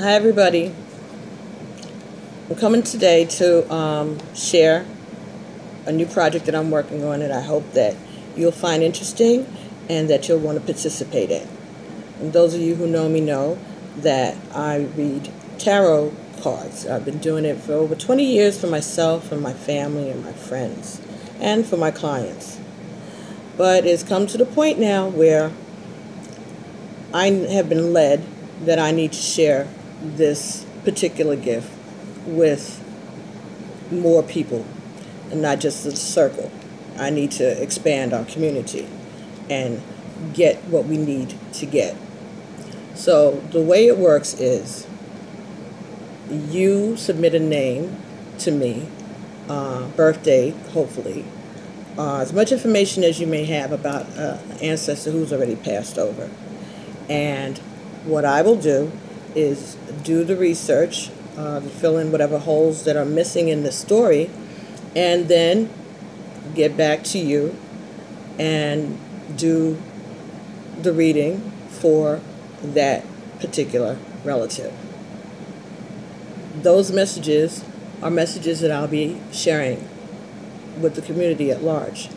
Hi, everybody. I'm coming today to um, share a new project that I'm working on and I hope that you'll find interesting and that you'll want to participate in. And those of you who know me know that I read tarot cards. I've been doing it for over 20 years for myself and my family and my friends and for my clients. But it's come to the point now where I have been led that I need to share this particular gift with more people and not just the circle. I need to expand our community and get what we need to get. So the way it works is you submit a name to me, uh, birthday, hopefully, uh, as much information as you may have about uh, an ancestor who's already passed over. And what I will do is do the research, uh, fill in whatever holes that are missing in the story, and then get back to you and do the reading for that particular relative. Those messages are messages that I'll be sharing with the community at large.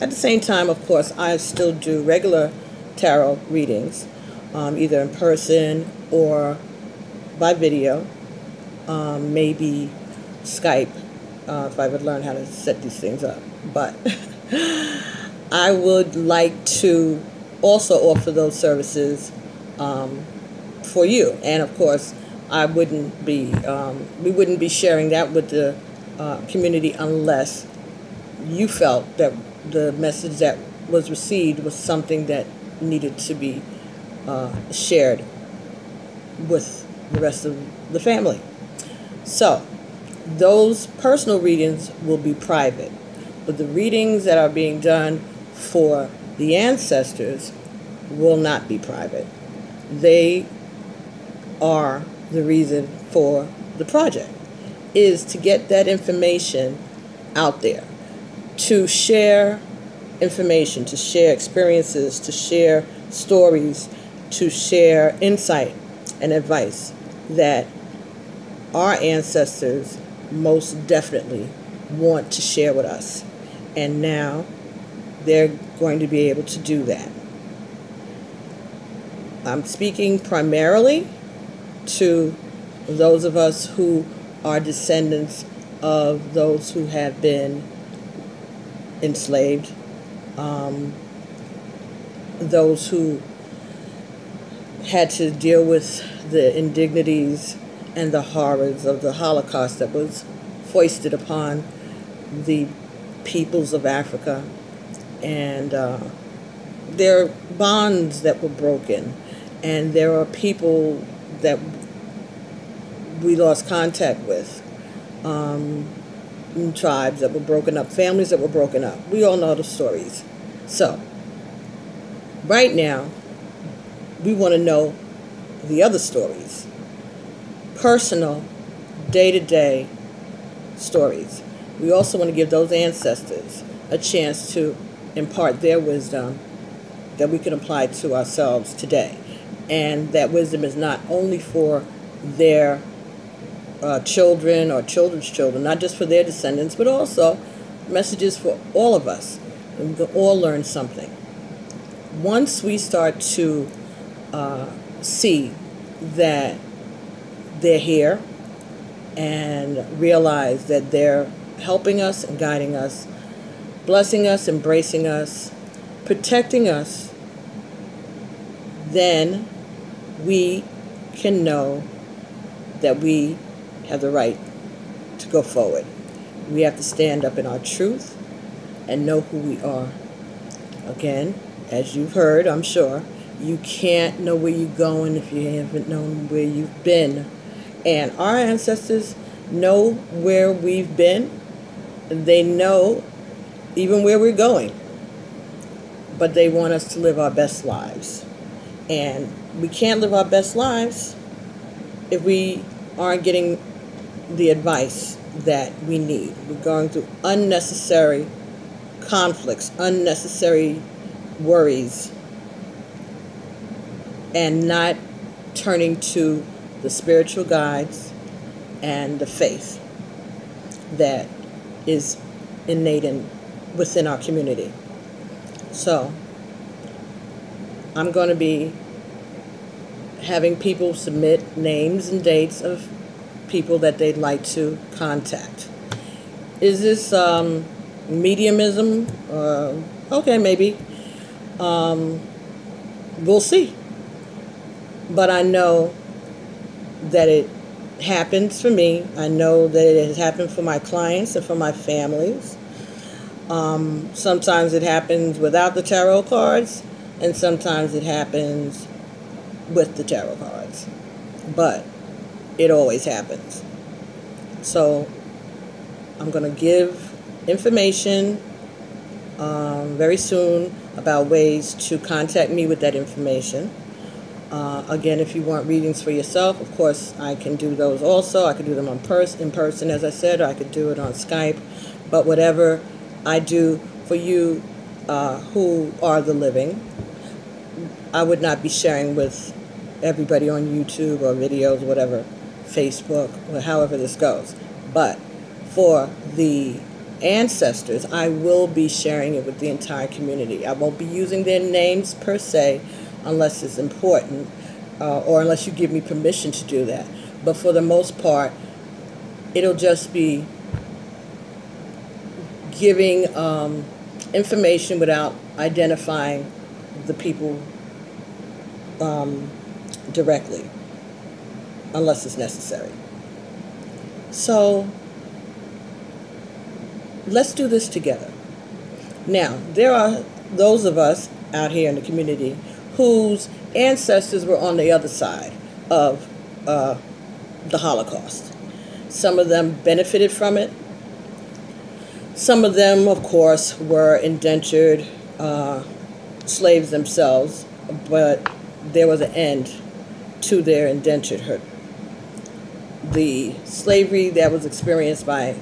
At the same time, of course, I still do regular tarot readings, um, either in person or by video, um, maybe Skype, uh, if I would learn how to set these things up. But I would like to also offer those services um, for you. And of course, I wouldn't be, um, we wouldn't be sharing that with the uh, community unless you felt that the message that was received was something that needed to be uh, shared with the rest of the family. So, those personal readings will be private, but the readings that are being done for the ancestors will not be private. They are the reason for the project is to get that information out there, to share information, to share experiences, to share stories, to share insight and advice that our ancestors most definitely want to share with us. And now they're going to be able to do that. I'm speaking primarily to those of us who are descendants of those who have been enslaved, um, those who had to deal with the indignities and the horrors of the Holocaust that was foisted upon the peoples of Africa. And uh, there are bonds that were broken, and there are people that we lost contact with, um, tribes that were broken up, families that were broken up. We all know the stories. So, right now, we want to know the other stories personal, day to day stories. We also want to give those ancestors a chance to impart their wisdom that we can apply to ourselves today. And that wisdom is not only for their uh, children or children's children, not just for their descendants, but also messages for all of us. And we can all learn something. Once we start to uh, see that they're here and realize that they're helping us and guiding us, blessing us, embracing us, protecting us, then we can know that we have the right to go forward. We have to stand up in our truth and know who we are. Again, as you've heard, I'm sure, you can't know where you're going if you haven't known where you've been. And our ancestors know where we've been, they know even where we're going, but they want us to live our best lives. And we can't live our best lives if we aren't getting the advice that we need. We're going through unnecessary conflicts, unnecessary worries, and not turning to the spiritual guides, and the faith that is innate in, within our community. So, I'm going to be having people submit names and dates of people that they'd like to contact. Is this um, mediumism? Uh, okay, maybe. Um, we'll see. But I know that it happens for me. I know that it has happened for my clients and for my families. Um, sometimes it happens without the tarot cards, and sometimes it happens with the tarot cards. But it always happens. So I'm going to give information um, very soon about ways to contact me with that information. Uh, again, if you want readings for yourself, of course, I can do those also. I could do them on pers- in person, as I said, or I could do it on Skype. But whatever I do for you uh, who are the living, I would not be sharing with everybody on YouTube or videos, whatever, Facebook, or however this goes. But for the ancestors, I will be sharing it with the entire community. I won't be using their names per se unless it's important uh, or unless you give me permission to do that. But for the most part, it'll just be giving um, information without identifying the people um, directly, unless it's necessary. So let's do this together. Now, there are those of us out here in the community whose ancestors were on the other side of uh, the Holocaust. Some of them benefited from it. Some of them, of course, were indentured uh, slaves themselves, but there was an end to their indenturedhood. The slavery that was experienced by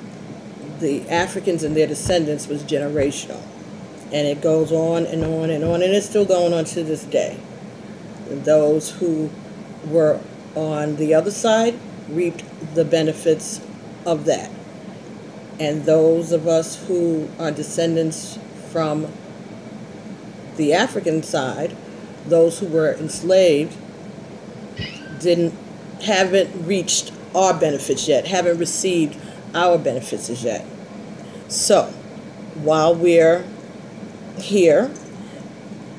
the Africans and their descendants was generational. And it goes on and on and on, and it's still going on to this day. Those who were on the other side reaped the benefits of that. And those of us who are descendants from the African side, those who were enslaved, didn't haven't reached our benefits yet, haven't received our benefits as yet. So, while we're here,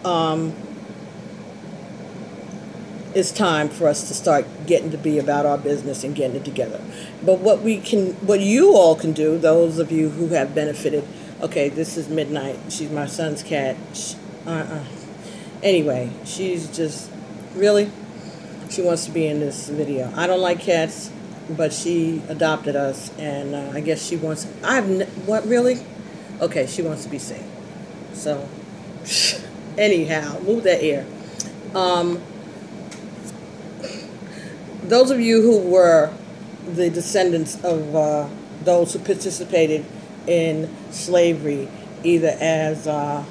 um, it's time for us to start getting to be about our business and getting it together. But what we can, what you all can do, those of you who have benefited, okay, this is midnight. She's my son's cat. uh-uh. Anyway, she's just really, she wants to be in this video. I don't like cats but she adopted us, and uh, I guess she wants. I've what really? Okay, she wants to be seen. So, anyhow, move that air. Um, those of you who were the descendants of uh, those who participated in slavery, either as uh,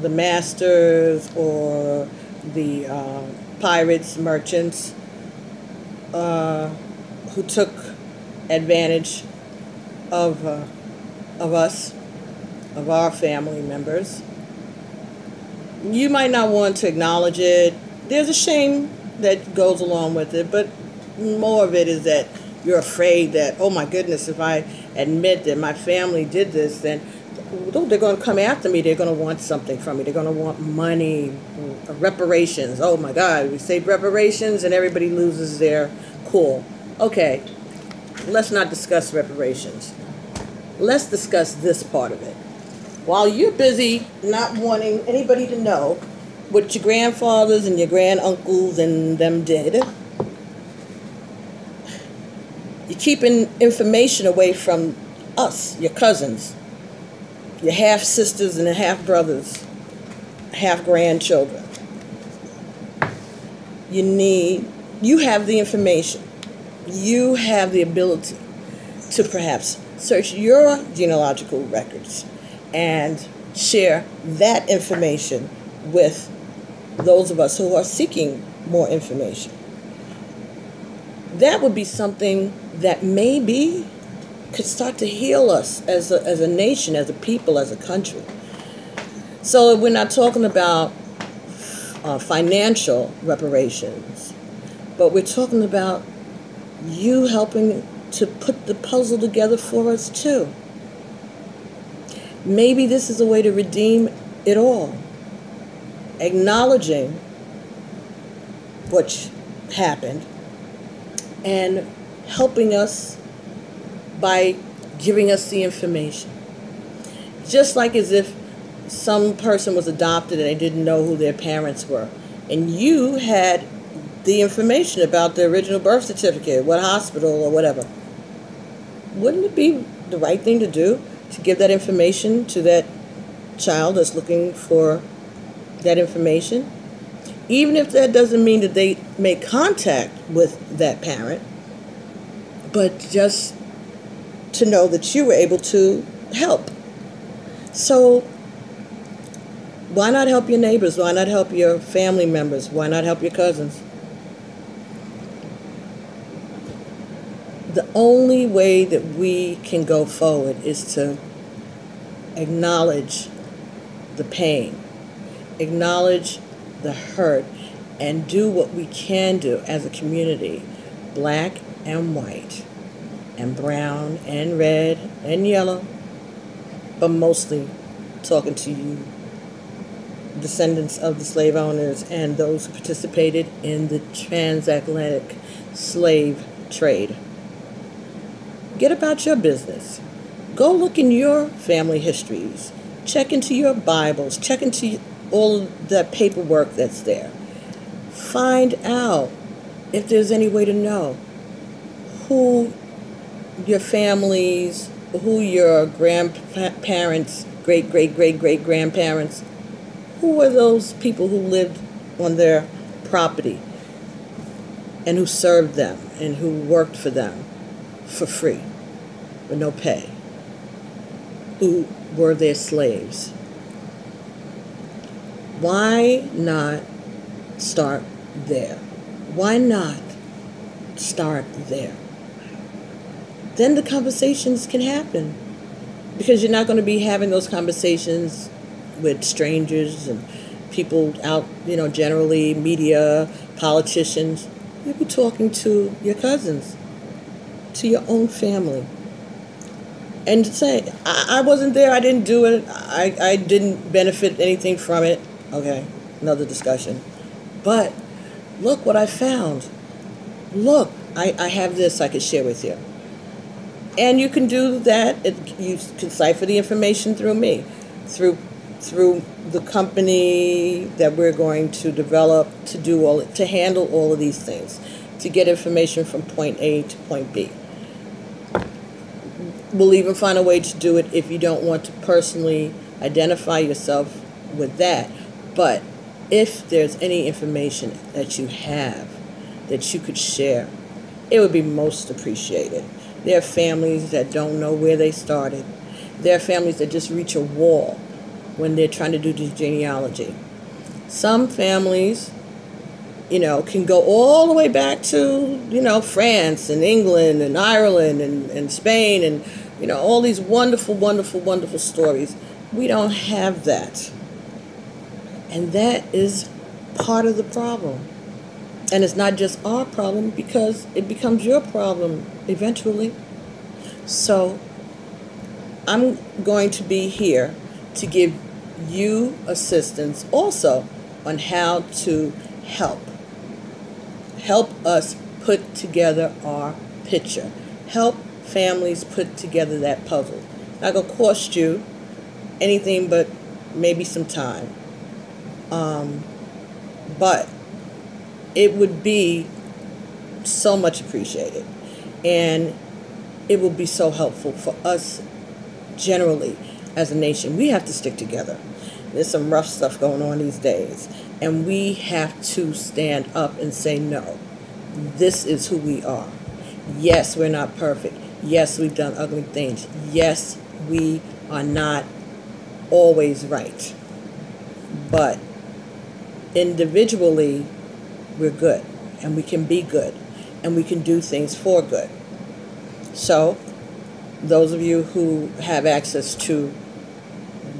the masters or the uh, pirates, merchants. Uh, who took advantage of, uh, of us, of our family members. You might not want to acknowledge it. There's a shame that goes along with it, but more of it is that you're afraid that, oh my goodness, if I admit that my family did this, then they're going to come after me. They're going to want something from me. They're going to want money, reparations. Oh my God, we say reparations and everybody loses their cool. Okay, let's not discuss reparations. Let's discuss this part of it. While you're busy not wanting anybody to know what your grandfathers and your granduncles and them did, you're keeping information away from us, your cousins, your half sisters and half brothers, half grandchildren. You need, you have the information you have the ability to perhaps search your genealogical records and share that information with those of us who are seeking more information. that would be something that maybe could start to heal us as a, as a nation, as a people, as a country. So we're not talking about uh, financial reparations, but we're talking about you helping to put the puzzle together for us too. Maybe this is a way to redeem it all. Acknowledging what happened and helping us by giving us the information. Just like as if some person was adopted and they didn't know who their parents were, and you had the information about the original birth certificate, what hospital or whatever. Wouldn't it be the right thing to do to give that information to that child that's looking for that information? Even if that doesn't mean that they make contact with that parent, but just to know that you were able to help. So, why not help your neighbors? Why not help your family members? Why not help your cousins? The only way that we can go forward is to acknowledge the pain, acknowledge the hurt, and do what we can do as a community, black and white, and brown and red and yellow, but mostly talking to you, descendants of the slave owners and those who participated in the transatlantic slave trade. Get about your business. Go look in your family histories. Check into your Bibles. Check into all the paperwork that's there. Find out if there's any way to know who your families, who your grandparents, great, great, great, great grandparents, who were those people who lived on their property and who served them and who worked for them for free with no pay, who were their slaves. Why not start there? Why not start there? then the conversations can happen. Because you're not going to be having those conversations with strangers and people out, you know, generally, media, politicians. You'll be talking to your cousins, to your own family. And say, I, I wasn't there, I didn't do it, I, I didn't benefit anything from it. Okay, another discussion. But look what I found. Look, I, I have this I could share with you. And you can do that. It, you can cipher the information through me, through through the company that we're going to develop to do all to handle all of these things, to get information from point A to point B. We'll even find a way to do it if you don't want to personally identify yourself with that. But if there's any information that you have that you could share, it would be most appreciated. There are families that don't know where they started. There are families that just reach a wall when they're trying to do the genealogy. Some families, you know, can go all the way back to, you know, France and England and Ireland and, and Spain and, you know, all these wonderful, wonderful, wonderful stories. We don't have that. And that is part of the problem. And it's not just our problem because it becomes your problem eventually. So I'm going to be here to give you assistance also on how to help. Help us put together our picture. Help families put together that puzzle. Not gonna cost you anything but maybe some time. Um, but it would be so much appreciated. And it will be so helpful for us generally as a nation. We have to stick together. There's some rough stuff going on these days. And we have to stand up and say, no, this is who we are. Yes, we're not perfect. Yes, we've done ugly things. Yes, we are not always right. But individually, we're good and we can be good. and we can do things for good. So, those of you who have access to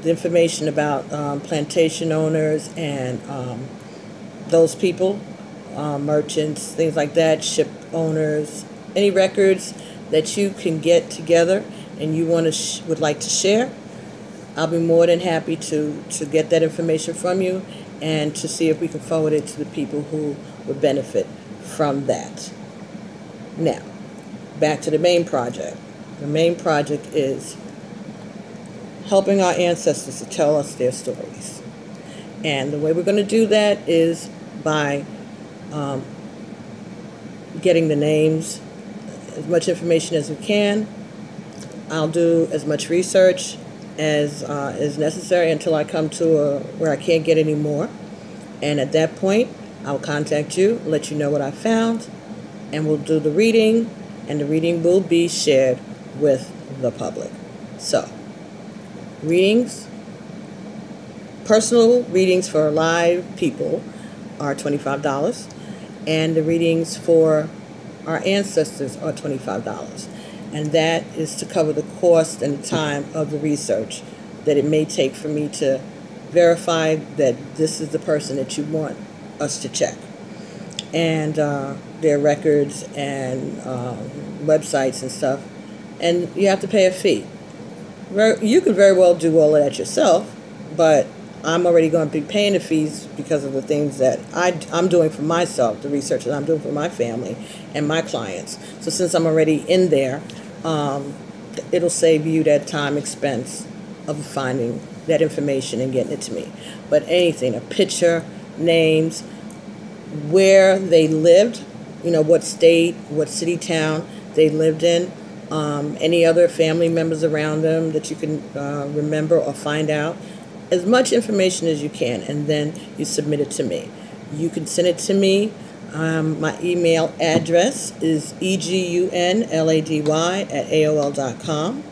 the information about um, plantation owners and um, those people, uh, merchants, things like that, ship owners, any records that you can get together and you want to would like to share, I'll be more than happy to to get that information from you and to see if we can forward it to the people who would benefit from that. Now, back to the main project. The main project is helping our ancestors to tell us their stories. And the way we're going to do that is by um, getting the names, as much information as we can. I'll do as much research as uh, is necessary until I come to a, where I can't get any more. And at that point, I'll contact you, let you know what I found, and we'll do the reading, and the reading will be shared with the public. So, readings, personal readings for live people are $25, and the readings for our ancestors are $25. And that is to cover the cost and time of the research that it may take for me to verify that this is the person that you want us to check. And uh, their records and um, websites and stuff. And you have to pay a fee. You could very well do all of that yourself, but I'm already going to be paying the fees because of the things that I, I'm doing for myself, the research that I'm doing for my family and my clients. So since I'm already in there, um, it'll save you that time expense of finding that information and getting it to me. But anything, a picture, names, where they lived, you know, what state, what city, town they lived in, um, any other family members around them that you can uh, remember or find out as much information as you can, and then you submit it to me. You can send it to me. Um, my email address is egunlady at aol.com.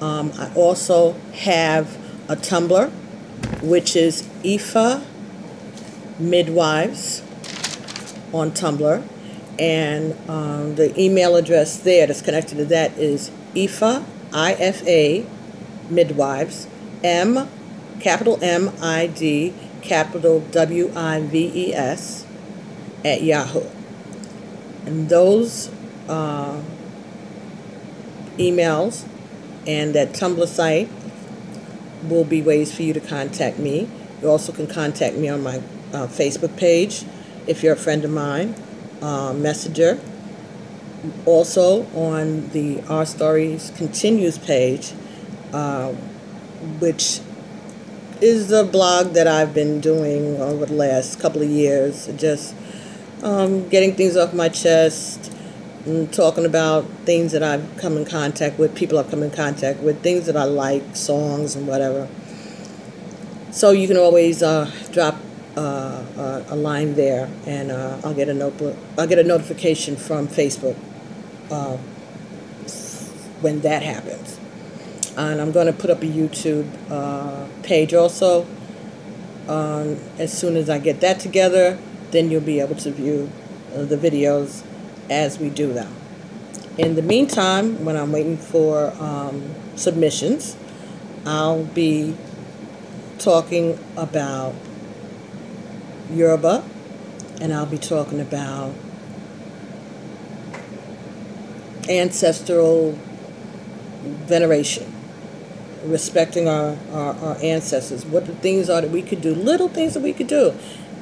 Um, I also have a Tumblr, which is IFA Midwives on Tumblr. And um, the email address there that's connected to that is IFA, I-F-A, Midwives, M capital M I D, capital W I V E S, at Yahoo. And those uh, emails and that Tumblr site will be ways for you to contact me. You also can contact me on my uh, Facebook page if you're a friend of mine, uh, Messenger. Also on the Our Stories Continues page, uh, which is the blog that I've been doing over the last couple of years. Just um, getting things off my chest, and talking about things that I've come in contact with, people I've come in contact with, things that I like, songs and whatever. So you can always uh, drop uh, uh, a line there, and uh, I'll get a notebook. I'll get a notification from Facebook uh, when that happens and I'm going to put up a YouTube uh, page also. Um, as soon as I get that together, then you'll be able to view uh, the videos as we do them. In the meantime, when I'm waiting for um, submissions, I'll be talking about Yoruba, and I'll be talking about ancestral veneration respecting our, our, our ancestors, what the things are that we could do, little things that we could do.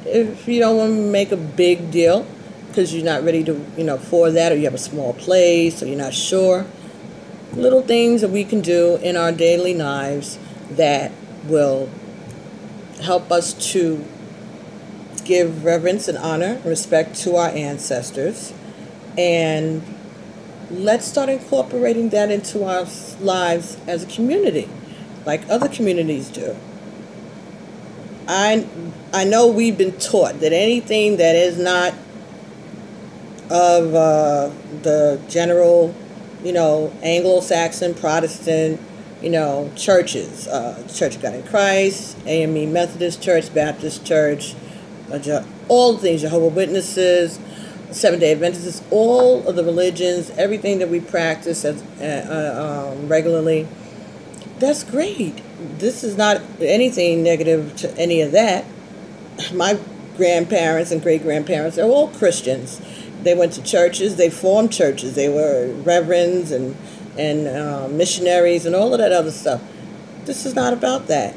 If you don't want to make a big deal because you're not ready to, you know, for that, or you have a small place, or you're not sure, little things that we can do in our daily lives that will help us to give reverence and honor and respect to our ancestors and let's start incorporating that into our lives as a community, like other communities do. I, I know we've been taught that anything that is not of uh, the general, you know, Anglo-Saxon, Protestant, you know, churches, uh, Church of God in Christ, AME Methodist Church, Baptist Church, all things, Jehovah Witnesses, Seventh Day Adventists, all of the religions, everything that we practice as, uh, uh, um, regularly. That's great. This is not anything negative to any of that. My grandparents and great grandparents are all Christians. They went to churches. They formed churches. They were reverends and and uh, missionaries and all of that other stuff. This is not about that.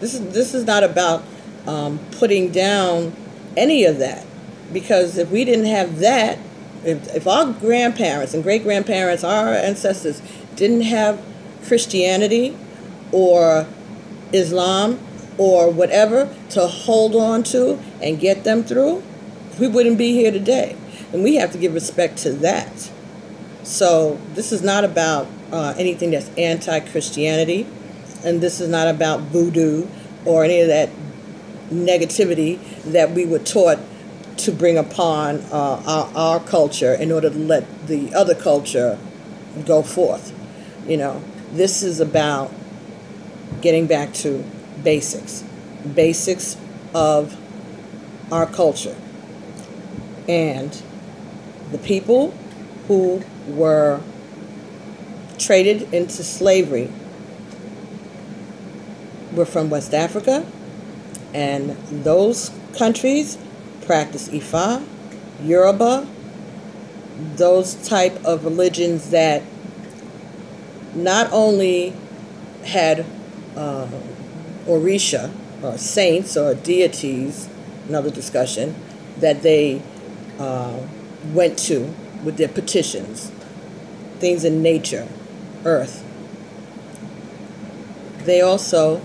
This is this is not about um, putting down any of that because if we didn't have that, if, if our grandparents and great grandparents, our ancestors didn't have Christianity or Islam or whatever to hold on to and get them through, we wouldn't be here today. And we have to give respect to that. So this is not about uh, anything that's anti-Christianity, and this is not about voodoo or any of that negativity that we were taught to bring upon uh, our, our culture in order to let the other culture go forth. You know, this is about getting back to basics, basics of our culture. And the people who were traded into slavery were from West Africa, and those countries practice Ifa, Yoruba, those type of religions that not only had uh, Orisha, or saints, or deities, another discussion, that they uh, went to with their petitions, things in nature, earth. They also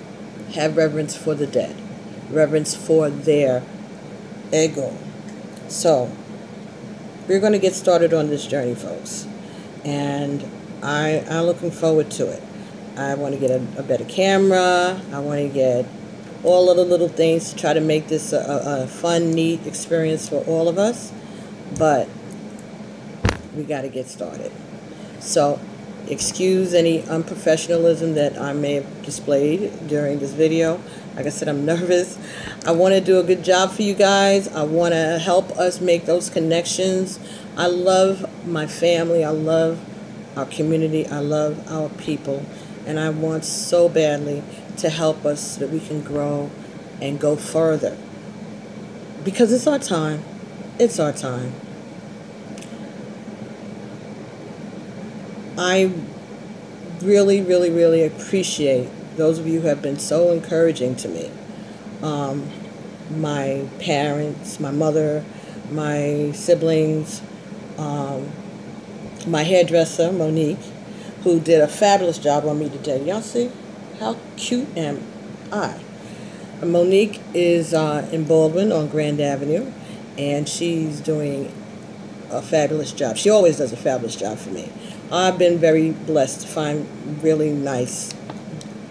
have reverence for the dead, reverence for their Egun. So, we're going to get started on this journey, folks. And I, I'm looking forward to it. I want to get a, a better camera. I want to get all of the little things to try to make this a, a fun, neat experience for all of us. But we got to get started. So, excuse any unprofessionalism that I may have displayed during this video. Like I said, I'm nervous. I want to do a good job for you guys. I want to help us make those connections. I love my family. I love our community. I love our people. And I want so badly to help us so that we can grow and go further. Because it's our time. It's our time. I really, really, really appreciate those of you who have been so encouraging to me. Um, my parents, my mother, my siblings, um, my hairdresser, Monique, who did a fabulous job on me today. Y'all see how cute am I? Monique is uh, in Baldwin on Grand Avenue, and she's doing a fabulous job. She always does a fabulous job for me. I've been very blessed to find really nice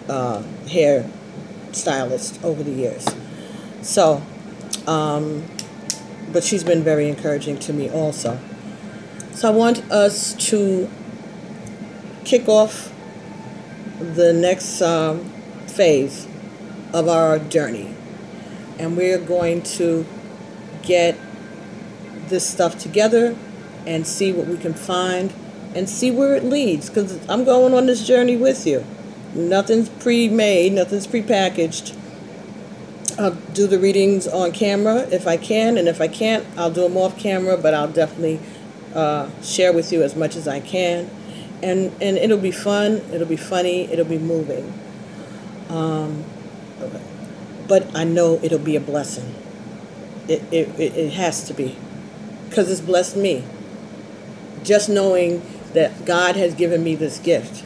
uh, hair stylist over the years. So, um, but she's been very encouraging to me also. So I want us to kick off the next um, phase of our journey. And we're going to get this stuff together and see what we can find and see where it leads because I'm going on this journey with you. Nothing's pre-made, nothing's pre-packaged. I'll do the readings on camera if I can, and if I can't, I'll do them off camera, but I'll definitely uh, share with you as much as I can. And, and it'll be fun, it'll be funny, it'll be moving. Um, but I know it'll be a blessing. It, it, it has to be. Because it's blessed me. Just knowing that God has given me this gift.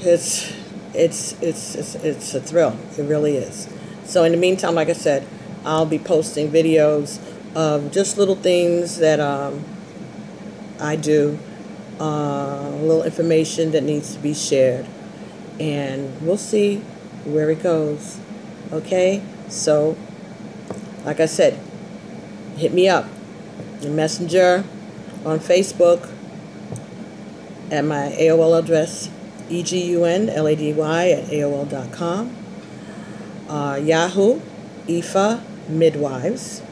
It's, it's, it's, it's, it's a thrill. It really is. So in the meantime, like I said, I'll be posting videos of just little things that um, I do, uh, little information that needs to be shared. And we'll see where it goes. Okay? So, like I said, hit me up. The messenger on Facebook at my AOL address, egunlady at AOL.com. Uh, Yahoo, IFA Midwives,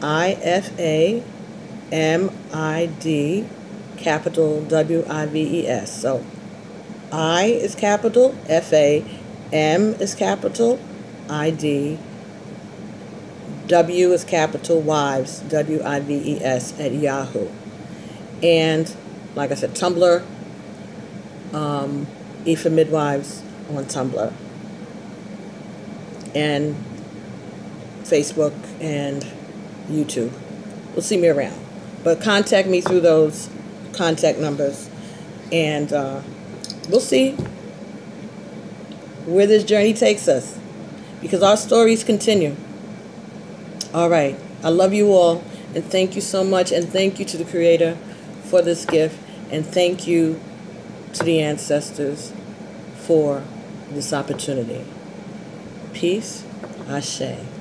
I-F-A M I D, capital W I V E S. So I is capital, F A, M is capital, I D, W is capital, Wives, W I V E S, at Yahoo. And like I said, Tumblr, um, E for Midwives on Tumblr. And Facebook and YouTube. You'll see me around. But contact me through those contact numbers. And uh, we'll see where this journey takes us. Because our stories continue. All right. I love you all. And thank you so much. And thank you to the Creator for this gift. And thank you to the ancestors for this opportunity. Peace. Ashe.